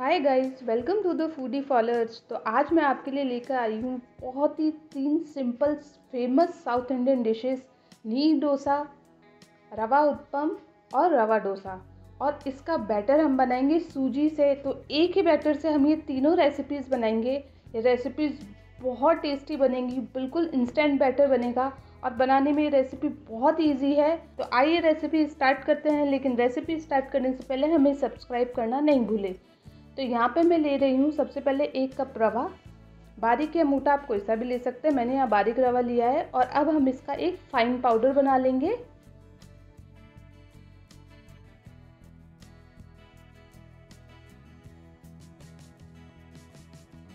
Hi guys welcome to the foodie followers तो आज मैं आपके लिए लेकर आई हूँ बहुत ही तीन simple famous south Indian dishes नी डोसा, रवा उत्पम और रवा डोसा। और इसका बैटर हम बनाएँगे सूजी से। तो एक ही बैटर से हम ये तीनों रेसिपीज़ बनाएँगे। ये रेसिपीज़ बहुत टेस्टी बनेंगी, बिल्कुल इंस्टेंट बैटर बनेगा। और बनाने में ये रेसिपी बहुत इजी है। तो आइए रेसिपी स्टार्ट करते हैं, लेकिन रेसिपी स्टार्ट करने से पहले हमें सब्सक्राइब करना नहीं भूलें। तो यहाँ पे मैं ले रही हूँ सबसे पहले एक कप रवा। बारीक या मोटा आप कोई सा भी ले सकते हैं। मैंने यहाँ बारीक रवा लिया है और अब हम इसका एक फाइन पाउडर बना लेंगे।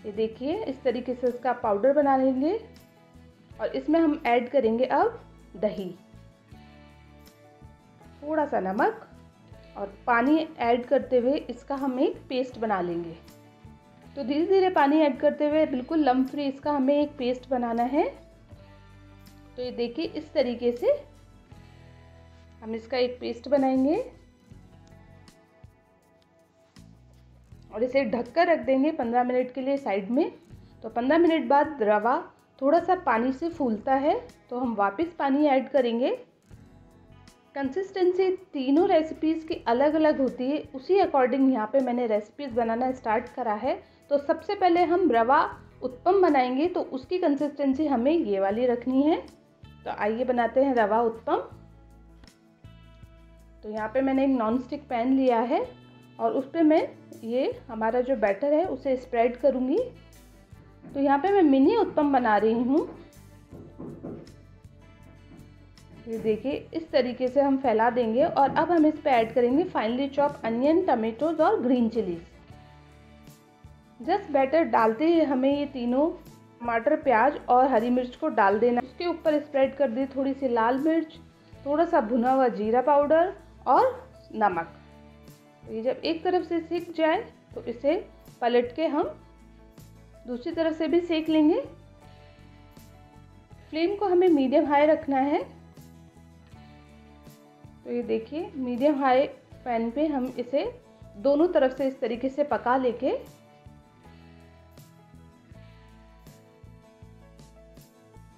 ये देखिए, इस तरीके से इसका पाउडर बना लेंगे और इसमें हम ऐड करेंगे अब दही। थोड़ा सा नमक। और पानी ऐड करते हुए इसका हम एक पेस्ट बना लेंगे। तो धीरे धीरे पानी ऐड करते हुए बिल्कुल लम फ्री इसका हमें एक पेस्ट बनाना है। तो ये देखिए, इस तरीके से हम इसका एक पेस्ट बनाएँगे। और इसे ढककर रख देंगे पंद्रह मिनट के लिए साइड में। तो पंद्रह मिनट बाद रवा थोड़ा सा पानी से फूलता है तो हम वापस पानी ऐड करेंगे। कंसिस्टेंसी तीनों रेसिपीज़ की अलग अलग होती है, उसी अकॉर्डिंग यहाँ पे मैंने रेसिपीज़ बनाना स्टार्ट करा है। तो सबसे पहले हम रवा उत्पम बनाएँगे तो उसकी कंसिस्टेंसी हमें ये वाली रखनी है। तो आइए बनाते हैं रवा उत्पम। तो यहाँ पे मैंने एक नॉन स्टिक पैन लिया है, और उस पर मैं ये हमारा जो बैटर है, उसे स्प्रेड करूँगी। तो यहाँ पे मैं मिनी उत्पम बना रही हूँ। ये देखिए, इस तरीके से हम फैला देंगे और अब हम इस पर ऐड करेंगे फाइनली चॉप अनियन टमेटोज और ग्रीन चिलीज जस्ट बैटर डालते ही हमें ये तीनों टमाटर, प्याज और हरी मिर्च को डाल देना। उसके ऊपर स्प्रेड कर दी थोड़ी सी लाल मिर्च थोड़ा सा भुना हुआ जीरा पाउडर और नमक। ये जब एक तरफ़ से सीख जाए तो इसे पलट के हम दूसरी तरफ़ से भी सेक लेंगे। फ्लेम को हमें मीडियम हाई रखना है। तो ये देखिए मीडियम हाई पैन पे हम इसे दोनों तरफ़ से इस तरीके से पका लेके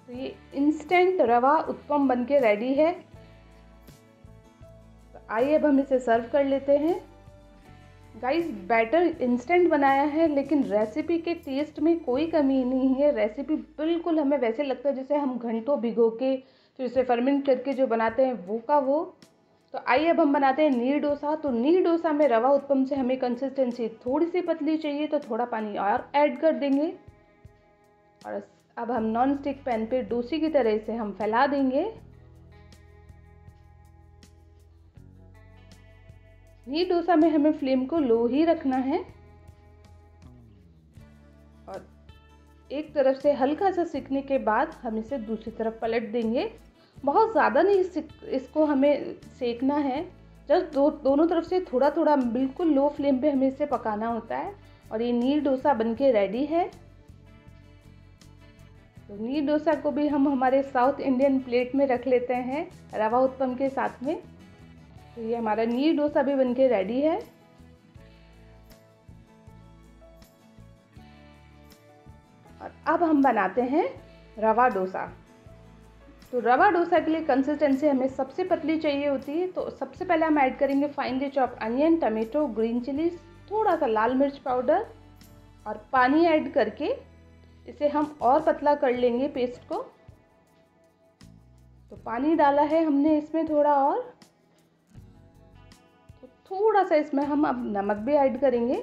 तो ये इंस्टेंट रवा उत्पम बन के रेडी है। तो आइए अब हम इसे सर्व कर लेते हैं। गाइस बैटर इंस्टेंट बनाया है, लेकिन रेसिपी के टेस्ट में कोई कमी नहीं है। रेसिपी बिल्कुल हमें वैसे लगता है जैसे हम घंटों भिगो के फिर उसे फर्मेंट करके जो बनाते हैं, वो का वो। तो आइए अब हम बनाते हैं नीर डोसा। तो नीर डोसा में रवा उत्पम से हमें कंसिस्टेंसी थोड़ी सी पतली चाहिए तो थोड़ा पानी और ऐड कर देंगे। और अब हम नॉन स्टिक पैन पे डोसी की तरह से हम फैला देंगे। नीर डोसा में हमें फ्लेम को लो ही रखना है। और एक तरफ़ से हल्का सा सिकने के बाद हम इसे दूसरी तरफ़ पलट देंगे। बहुत ज़्यादा नहीं इसको हमें सेकना है। जस्ट दो, दोनों तरफ़ से थोड़ा थोड़ा बिल्कुल लो फ्लेम पे हमें इसे पकाना होता है और ये नीर डोसा बनके रेडी है। तो नीर डोसा को भी हम हमारे साउथ इंडियन प्लेट में रख लेते हैं रवा उत्पम के साथ में। तो ये हमारा नीर डोसा भी बनके रेडी है। और अब हम बनाते हैं रवा डोसा। तो रवा डोसा के लिए कंसिस्टेंसी हमें सबसे पतली चाहिए होती है तो सबसे पहले हम ऐड करेंगे finally chop onion tomato green chillies थोड़ा सा लाल मिर्च पाउडर और पानी ऐड करके इसे हम और पतला कर लेंगे पेस्ट को। तो पानी डाला है हमने इसमें थोड़ा और। तो थोड़ा सा इसमें हम अब नमक भी ऐड करेंगे।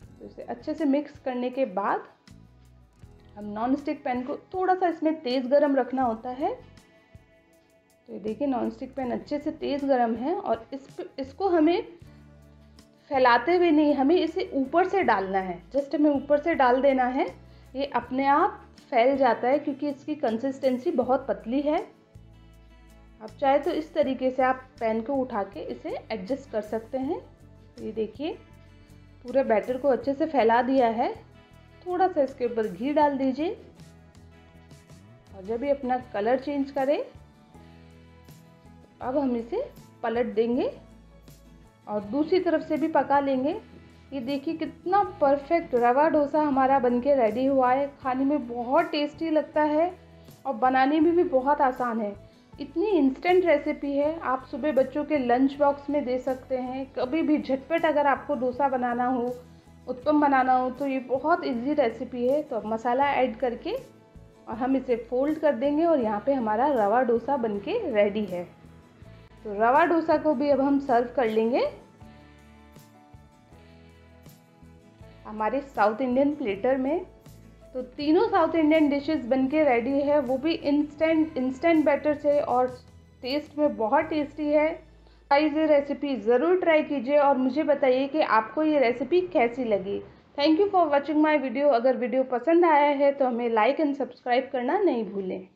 तो इसे अच्छे से मिक्स करने के बाद हम नॉन स्टिक पैन को थोड़ा सा इसमें तेज़ गरम रखना होता है। तो ये देखिए नॉन स्टिक पैन अच्छे से तेज़ गरम है और इस इसको हमें फैलाते हुए नहीं, हमें इसे ऊपर से डालना है। जस्ट हमें ऊपर से डाल देना है। ये अपने आप फैल जाता है क्योंकि इसकी कंसिस्टेंसी बहुत पतली है। आप चाहे तो इस तरीके से आप पैन को उठा के इसे एडजस्ट कर सकते हैं। ये देखिए, पूरे बैटर को अच्छे से फैला दिया है। थोड़ा सा इसके ऊपर घी डाल दीजिए। और जब ये अपना कलर चेंज करे, अब हम इसे पलट देंगे और दूसरी तरफ़ से भी पका लेंगे। ये देखिए कितना परफेक्ट रवा डोसा हमारा बनके रेडी हुआ है। खाने में बहुत टेस्टी लगता है और बनाने में भी बहुत आसान है। इतनी इंस्टेंट रेसिपी है। आप सुबह बच्चों के लंच बॉक्स में दे सकते हैं। कभी भी झटपट अगर आपको डोसा बनाना हो उत्पम बनाना हो तो ये बहुत इजी रेसिपी है। तो अब मसाला ऐड करके और हम इसे फोल्ड कर देंगे और यहाँ पे हमारा रवा डोसा बनके रेडी है। तो रवा डोसा को भी अब हम सर्व कर लेंगे। हमारे साउथ इंडियन प्लेटर में तो तीनों साउथ इंडियन डिशेस बनके रेडी है। वो भी इंस्टेंट इंस्टेंट बैटर से और टेस्ट में बहुत टेस्टी है। गाइस ये रेसिपी ज़रूर ट्राई कीजिए और मुझे बताइए कि आपको ये रेसिपी कैसी लगी। Thank you for watching my video अगर वीडियो पसंद आया है तो हमें लाइक एंड सब्सक्राइब करना नहीं भूलें।